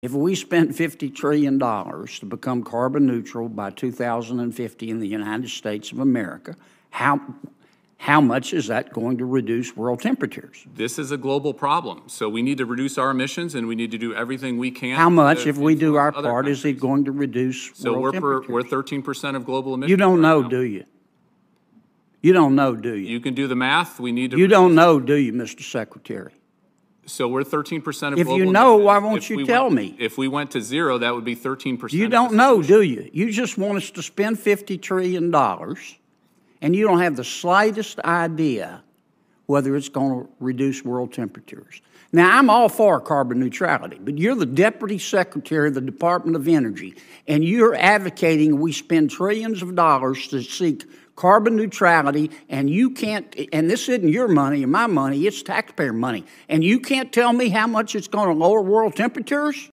If we spent $50 trillion to become carbon neutral by 2050 in the United States of America, how, how much is that going to reduce world temperatures? This is a global problem, so we need to reduce our emissions and we need to do everything we can. How much, if we do our part, is it going to reduce So world we're, per- we're thirteen percent of global emissions. You don't right know, now. do you? You don't know, do you? You can do the math, we need to. You reduce- don't know, do you, Mr. Secretary? So we're thirteen percent of If global you know, emissions. why won't If you we tell went- me? If we went to zero, that would be thirteen percent. You don't know, do you? You just want us to spend $50 trillion, and you don't have the slightest idea whether it's going to reduce world temperatures. Now, I'm all for carbon neutrality, but you're the Deputy Secretary of the Department of Energy, and you're advocating we spend trillions of dollars to seek carbon neutrality, and you can't, and this isn't your money or my money, it's taxpayer money, and you can't tell me how much it's going to lower world temperatures?